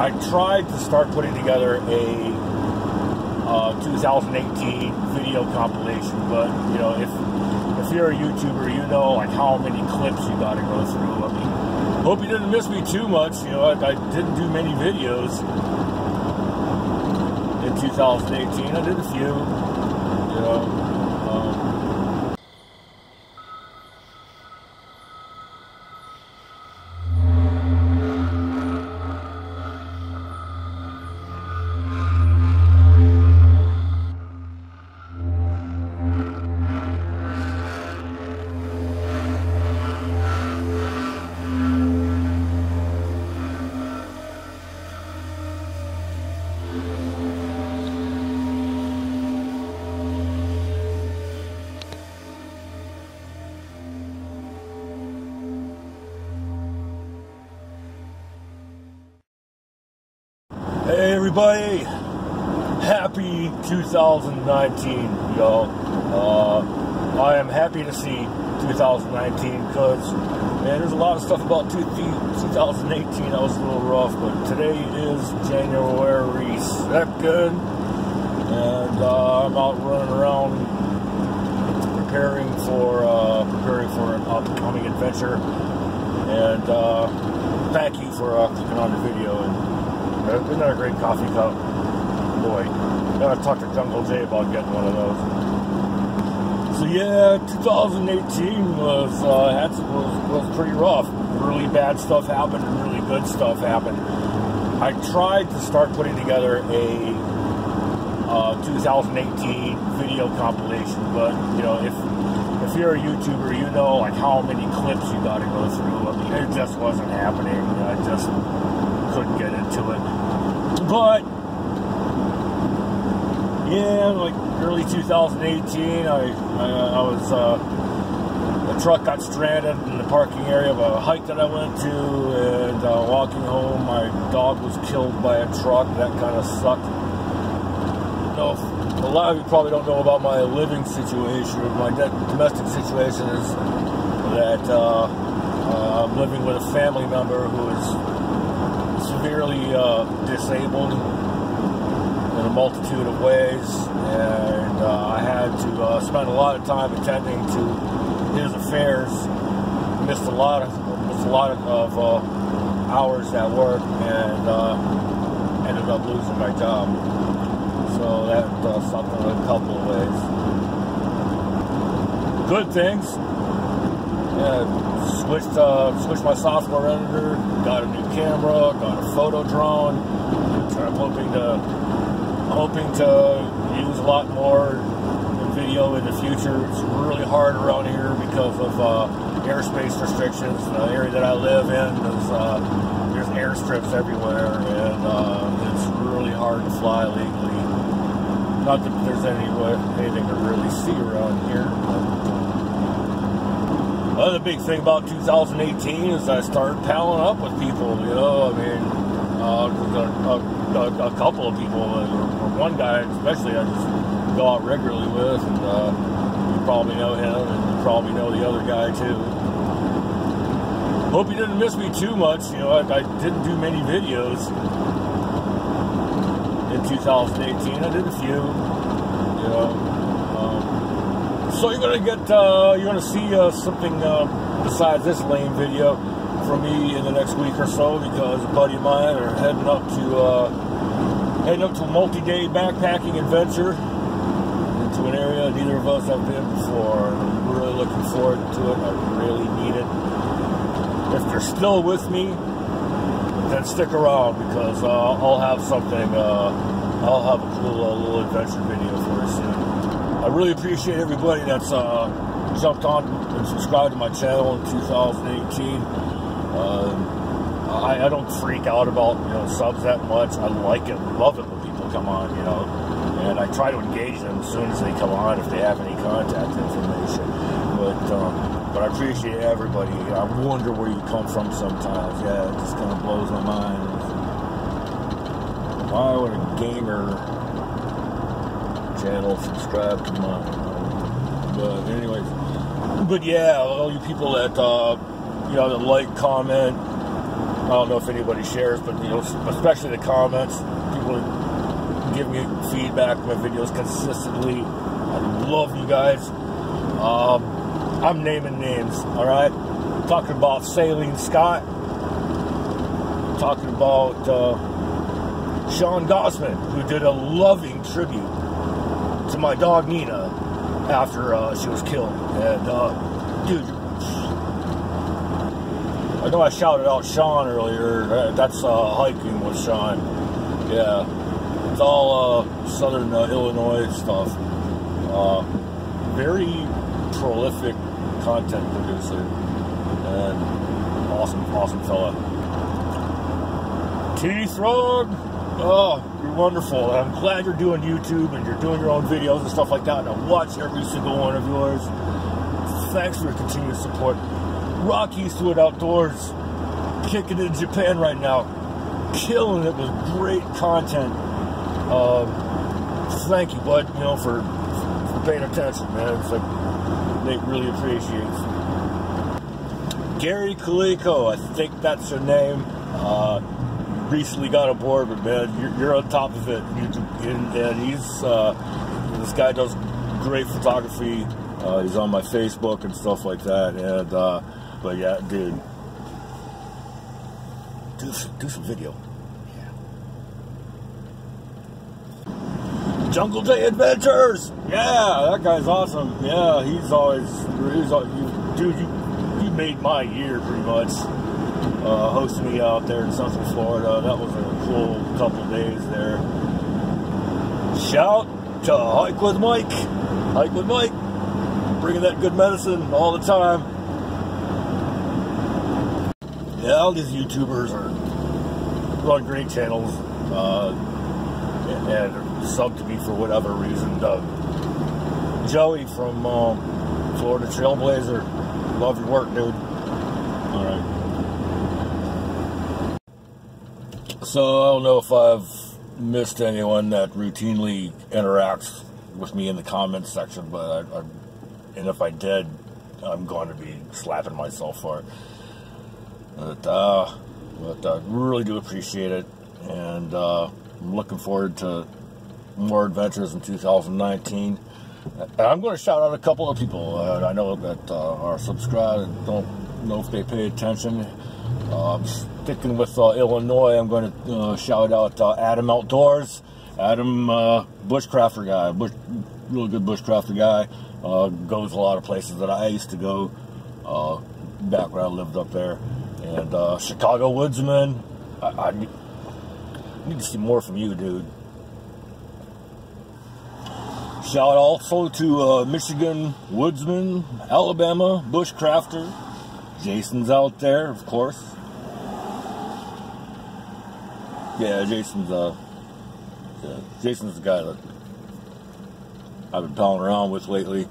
I tried to start putting together a uh, 2018 video compilation, but you know, if if you're a YouTuber, you know like how many clips you got to go through. I mean, hope you didn't miss me too much. You know, I, I didn't do many videos in 2018. I did a few. You know. Hey everybody! Happy 2019, y'all. Uh, I am happy to see 2019 because, man, there's a lot of stuff about 2018 that was a little rough, but today is January 2nd, and uh, I'm out running around preparing for uh, preparing for an upcoming adventure and uh, thank you for uh, clicking on the video and isn't that a great coffee cup? Boy, gotta talk to Jungle Jay about getting one of those. So yeah, 2018 was uh, had to, was was pretty rough. Really bad stuff happened, and really good stuff happened. I tried to start putting together a uh, 2018 video compilation, but you know if if you're a YouTuber, you know like how many clips you got to go through. I mean, it just wasn't happening. I just couldn't get into it. But yeah, like early 2018, I I, I was uh, the truck got stranded in the parking area of a hike that I went to, and uh, walking home, my dog was killed by a truck. That kind of sucked. You know, a lot of you probably don't know about my living situation. My domestic situation is that uh, uh, I'm living with a family member who is severely uh, disabled in a multitude of ways, and uh, I had to uh, spend a lot of time attending to his affairs. Missed a lot of missed a lot of uh, hours at work, and uh, ended up losing my job. So that uh, sucked in a couple of ways. Good things. Yeah, switched uh, switched my software editor, got a new camera, got a photo drone. I'm hoping to hoping to use a lot more video in the future. It's really hard around here because of uh, airspace restrictions. The area that I live in is uh, there's airstrips everywhere, and uh, it's really hard to fly legally. Not that there's any anything to really see around here. Other big thing about 2018 is I started palling up with people. You know, I mean, uh, a, a, a, couple of people, or one guy especially, I just go out regularly with, and uh, you probably know him, and you probably know the other guy too. Hope you didn't miss me too much. You know, I, I didn't do many videos in 2018. I did a few. You know. So you're gonna get, uh, you're gonna see uh, something uh, besides this lame video from me in the next week or so because a buddy of mine are heading up to uh, heading up to a multi-day backpacking adventure into an area neither of us have been before. I'm really looking forward to it. I really need it. If they're still with me, then stick around because uh, I'll have something. Uh, I'll have a cool little adventure video for you soon. I really appreciate everybody that's uh, jumped on and subscribed to my channel in 2018. Uh, I, I, don't freak out about you know subs that much. I like it, love it when people come on, you know, and I try to engage them as soon as they come on if they have any contact information. But um, but I appreciate everybody. I wonder where you come from sometimes. Yeah, it just kind of blows my mind. Why would a gamer channel subscribe to mine? But anyways, but yeah, all you people that uh, you know that like, comment, I don't know if anybody shares, but you know, especially the comments, people give me feedback my videos consistently. I love you guys. Um, I'm naming names, all right? talking about Saline Scott. talking about uh, Shawn Gossman, who did a loving tribute to my dog Nina after uh, she was killed. And, uh, dude, I know I shouted out Shawn earlier. That's uh, hiking with Shawn. Yeah, it's all uh, southern uh, Illinois stuff. Uh, very prolific content producer and awesome, awesome fella. T Throg, oh, you're wonderful. I'm glad you're doing YouTube and you're doing your own videos and stuff like that. And I watch every single one of yours. Thanks for your continued support. Rock Eastwood Outdoors, kicking in Japan right now, killing it with great content. Um, thank you, bud, you know, for, for paying attention, man. It's like, Nate really appreciates. Gary Kaliko, I think that's your name. Uh, recently got aboard, but man, you're, you're on top of it. And, and he's, uh, this guy does great photography. Uh, he's on my Facebook and stuff like that. And, uh, but yeah, dude, do do some video. Jungle Jay Adventures. Yeah, that guy's awesome. Yeah, he's always he's always, dude. You you made my year pretty much. Uh, hosting me out there in Central Florida. That was a cool couple days there. Shout to Hike with Mike. Hike with Mike. Bringing that good medicine all the time yeah, all these YouTubers are run great channels uh, and, and sub to me for whatever reason. Uh, Joey from uh, Florida Trailblazer, love your work, dude. All right. So I don't know if I've missed anyone that routinely interacts with me in the comments section, but I, I, and if I did, I'm going to be slapping myself for it. But, uh, but I really do appreciate it, and uh, I'm looking forward to more adventures in 2019. And I'm going to shout out a couple of people I know that uh, are subscribed and don't know if they pay attention. Uh, sticking with uh, Illinois, I'm going to shout out Adan Outdoors, Adam Bushcrafter guy, bush, really good bushcrafter guy. goes a lot of places that I used to go back when I lived up there and uh, Chicago Woodsman. I, I, need to see more from you, dude. Shout also to uh, Michigan Woodsman, Alabama Bushcrafter. Jason's out there, of course. Yeah, Jason's uh, yeah, Jason's the guy that I've been palling around with lately.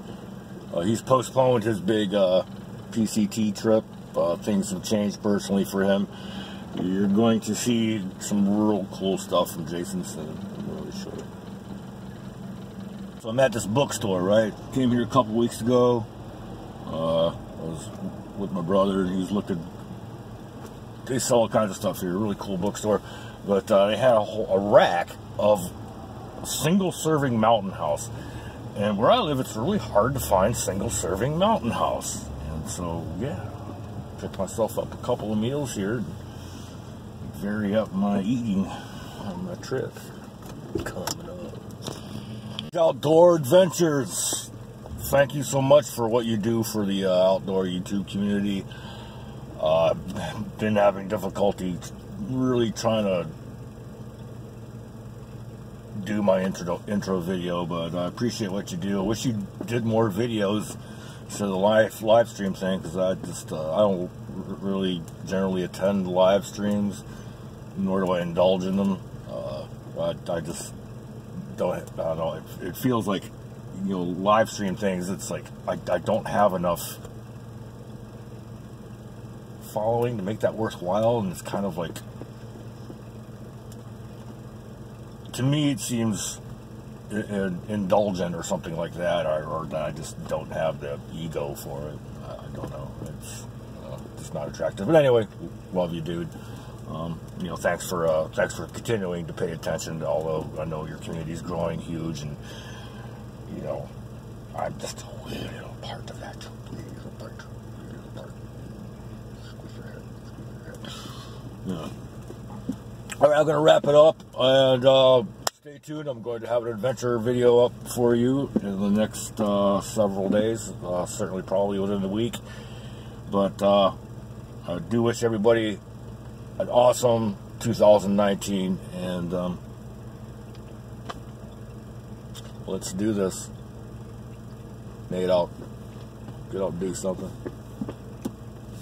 Uh, he's postponed his big uh, PCT trip uh, things have changed personally for him. You're going to see some real cool stuff from Jason soon. I'm really sure. So I'm at this bookstore, right? Came here a couple weeks ago. Uh, I was with my brother, he was looking. They sell all kinds of stuff here. Really cool bookstore, but uh, they had a, whole, a rack of single-serving Mountain House. And where I live, it's really hard to find single-serving Mountain House. And so, yeah, picked myself up a couple of meals here vary up my eating on my trip coming up. Outdoor Adventures. Thank you so much for what you do for the uh, outdoor YouTube community. Uh, been having difficulty really trying to do my intro intro video, but I appreciate what you do. I wish you did more videos to the live live stream thing because I just uh, I don't really generally attend live streams, nor do I indulge in them. Uh, I, I just don't. I don't know. It, it, feels like you know live stream things. It's like I, I don't have enough following to make that worthwhile, and it's kind of like to me it seems indulgent or something like that, or, or, that I just don't have the ego for it. I don't know. It's uh, just not attractive. But anyway, love you, dude. Um, you know, thanks for uh, thanks for continuing to pay attention. Although I know your community is growing huge, and you know, I'm just a little part of that. Yeah. All right, I'm going to wrap it up, and uh, stay tuned. I'm going to have an adventure video up for you in the next uh, several days, uh, certainly probably within the week. But uh, I do wish everybody an awesome 2019, and um, let's do this. Nate, out. Get out and do something.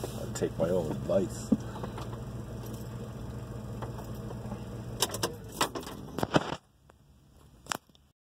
I take my own advice.